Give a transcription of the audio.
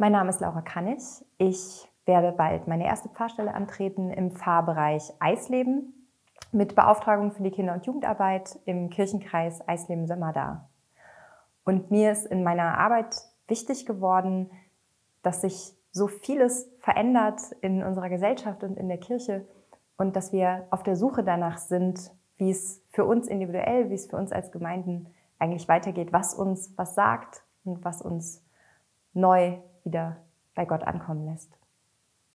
Mein Name ist Laura Kannig. Ich werde bald meine erste Pfarrstelle antreten im Pfarrbereich Eisleben mit Beauftragung für die Kinder- und Jugendarbeit im Kirchenkreis Eisleben-Sömmerda. Und mir ist in meiner Arbeit wichtig geworden, dass sich so vieles verändert in unserer Gesellschaft und in der Kirche und dass wir auf der Suche danach sind, wie es für uns individuell, wie es für uns als Gemeinden eigentlich weitergeht, was uns was sagt und was uns neu wieder bei Gott ankommen lässt.